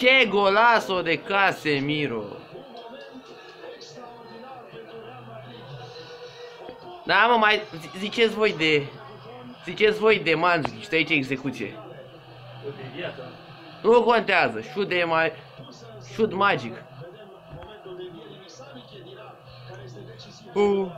Ce golaso de Casemiro. Da, mă, mai ziceți voi de... Ziceți voi de Mandzukic, stai aici execuție. Nu contează, șut de mai... Șut magic. Uh.